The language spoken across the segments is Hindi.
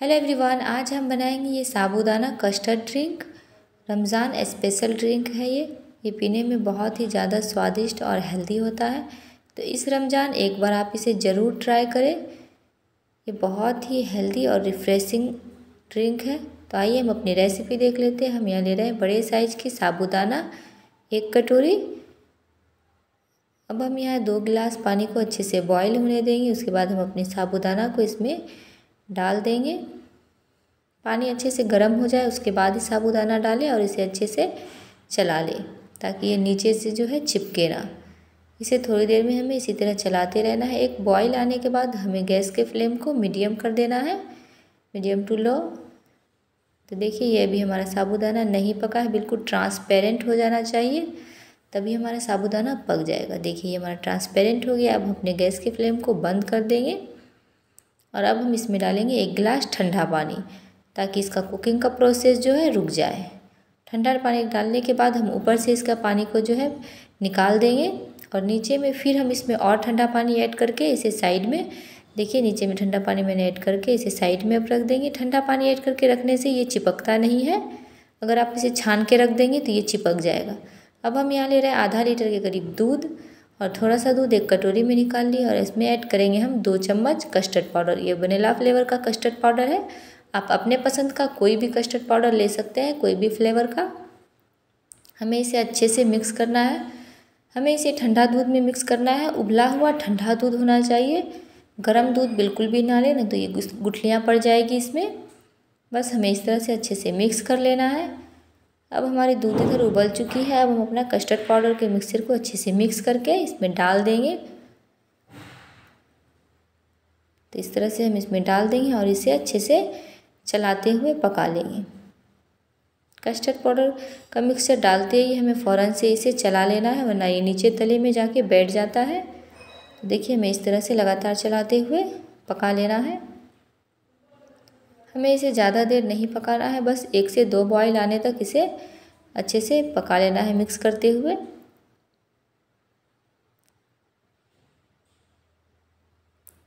हेलो एवरीवन आज हम बनाएँगे ये sabudana custard drink Ramzan special drink है ये। ये पीने में बहुत ही ज़्यादा स्वादिष्ट और हेल्दी होता है। तो इस रमज़ान एक बार आप इसे ज़रूर ट्राई करें। ये बहुत ही हेल्दी और रिफ़्रेशिंग ड्रिंक है। तो आइए हम अपनी रेसिपी देख लेते हैं। हम यहाँ ले रहे हैं बड़े साइज़ की साबूदाना, एक कटोरी। अब हम यहाँ दो गिलास पानी को अच्छे से बॉईल होने देंगे। उसके बाद हम अपने साबूदाना को इसमें डाल देंगे। पानी अच्छे से गर्म हो जाए, उसके बाद ही साबुदाना डालें और इसे अच्छे से चला लें, ताकि ये नीचे से जो है चिपके ना। इसे थोड़ी देर में हमें इसी तरह चलाते रहना है। एक बॉईल आने के बाद हमें गैस के फ्लेम को मीडियम कर देना है। मीडियम टू लो तो देखिए, ये अभी हमारा साबुदाना नहीं पका है, बिल्कुल ट्रांसपेरेंट हो जाना चाहिए, तभी हमारा साबुदाना पक जाएगा। देखिए, ये हमारा ट्रांसपेरेंट हो गया। अब अपने गैस के फ्लेम को बंद कर देंगे। और अब हम इसमें डालेंगे एक गिलास ठंडा पानी, ताकि इसका कुकिंग का प्रोसेस जो है रुक जाए। ठंडा पानी डालने के बाद हम ऊपर से इसका पानी को जो है निकाल देंगे और नीचे में फिर हम इसमें और ठंडा पानी ऐड करके इसे साइड में, देखिए नीचे में ठंडा पानी मैंने ऐड करके इसे साइड में अब रख देंगे। ठंडा पानी ऐड करके रखने से ये चिपकता नहीं है। अगर आप इसे छान के रख देंगे तो ये चिपक जाएगा। अब हम यहाँ ले रहे हैं आधा लीटर के करीब दूध। और थोड़ा सा दूध, एक कटोरी में निकाल लिया और इसमें ऐड करेंगे हम दो चम्मच कस्टर्ड पाउडर ये वनीला फ्लेवर का कस्टर्ड पाउडर है। आप अपने पसंद का कोई भी कस्टर्ड पाउडर ले सकते हैं, कोई भी फ्लेवर का। हमें इसे अच्छे से मिक्स करना है। हमें इसे ठंडा दूध में मिक्स करना है। उबला हुआ ठंडा दूध होना चाहिए। गर्म दूध बिल्कुल भी ना लें, नहीं तो ये गुठलियाँ पड़ जाएगी इसमें। बस हमें इस तरह से अच्छे से मिक्स कर लेना है। अब हमारी दूध इधर उबल चुकी है, अब हम अपना कस्टर्ड पाउडर के मिक्सर को अच्छे से मिक्स करके इसमें डाल देंगे। तो इस तरह से हम इसमें डाल देंगे और इसे अच्छे से चलाते हुए पका लेंगे। कस्टर्ड पाउडर का मिक्सचर डालते ही हमें फ़ौरन से इसे चला लेना है, वरना ये नीचे तले में जाके बैठ जाता है। तो देखिए, हमें इस तरह से लगातार चलाते हुए पका लेना है। हमें इसे ज़्यादा देर नहीं पकाना है, बस एक से दो बॉयल आने तक इसे अच्छे से पका लेना है मिक्स करते हुए।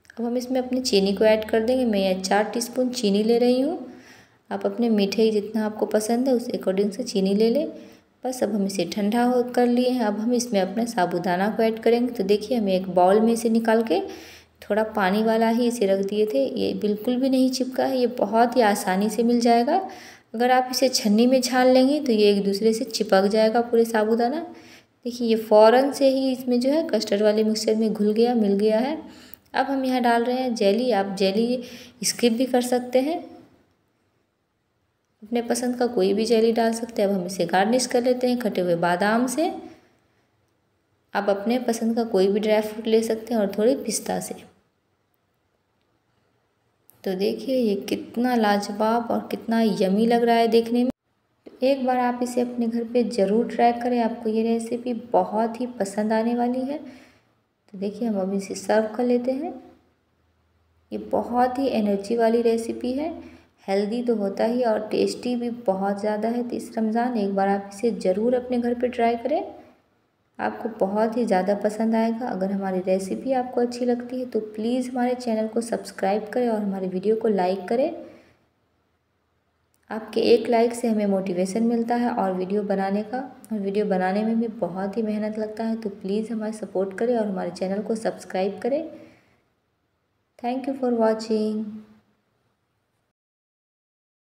अब हम इसमें अपनी चीनी को ऐड कर देंगे। मैं यहाँ चार टीस्पून चीनी ले रही हूँ। आप अपने मीठे जितना आपको पसंद है उस अकॉर्डिंग से चीनी ले लें। बस अब हम इसे ठंडा हो कर लिए हैं। अब हम इसमें अपना साबुदाना को ऐड करेंगे। तो देखिए, हमें एक बाउल में इसे निकाल के थोड़ा पानी वाला ही इसे रख दिए थे। ये बिल्कुल भी नहीं चिपका है। ये बहुत ही आसानी से मिल जाएगा। अगर आप इसे छन्नी में छान लेंगे तो ये एक दूसरे से चिपक जाएगा पूरे साबुदाना। देखिए, ये फ़ौरन से ही इसमें जो है कस्टर्ड वाले मिक्सचर में घुल गया, मिल गया है। अब हम यहाँ डाल रहे हैं जेली। आप जेली स्किप भी कर सकते हैं। अपने पसंद का कोई भी जेली डाल सकते हैं। अब हम इसे गार्निश कर लेते हैं कटे हुए बादाम से। आप अपने पसंद का कोई भी ड्राई फ्रूट ले सकते हैं और थोड़ी पिस्ता से। तो देखिए ये कितना लाजवाब और कितना यमी लग रहा है देखने में। एक बार आप इसे अपने घर पे ज़रूर ट्राई करें, आपको ये रेसिपी बहुत ही पसंद आने वाली है। तो देखिए हम अभी इसे सर्व कर लेते हैं। ये बहुत ही एनर्जी वाली रेसिपी है। हेल्दी तो होता ही और टेस्टी भी बहुत ज़्यादा है। तो इस रमज़ान एक बार आप इसे ज़रूर अपने घर पे ट्राई करें। आपको बहुत ही ज़्यादा पसंद आएगा। अगर हमारी रेसिपी आपको अच्छी लगती है तो प्लीज़ हमारे चैनल को सब्सक्राइब करें और हमारे वीडियो को लाइक करें। आपके एक लाइक से हमें मोटिवेशन मिलता है और वीडियो बनाने का। और वीडियो बनाने में भी बहुत ही मेहनत लगता है तो प्लीज़ हमारे सपोर्ट करें और हमारे चैनल को सब्सक्राइब करें। Thank you for watching